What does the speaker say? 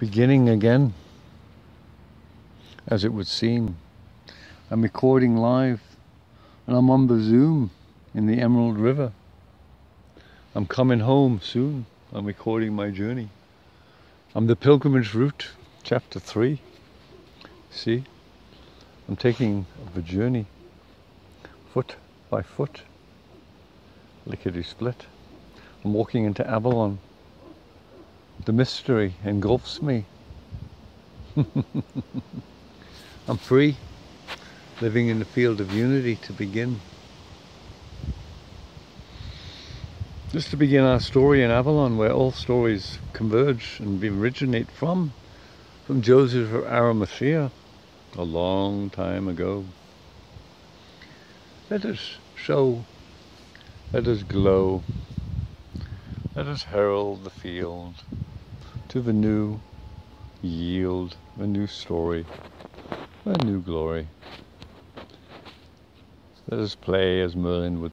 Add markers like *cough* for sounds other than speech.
beginning again, as it would seem. I'm recording live and I'm on the Zoom in the Emerald River. I'm coming home soon. I'm recording my journey. I'm the Pilgrimage Route, chapter 3. See? I'm taking the journey foot by foot, lickety split. I'm walking into Avalon the mystery engulfs me. *laughs* I'm free, living in the field of unity to begin. Just to begin our story in Avalon, where all stories converge and originate from, from Joseph of Arimathea, a long time ago. Let us show, let us glow, let us herald the field to the new yield, a new story, a new glory. Let us play as Merlin would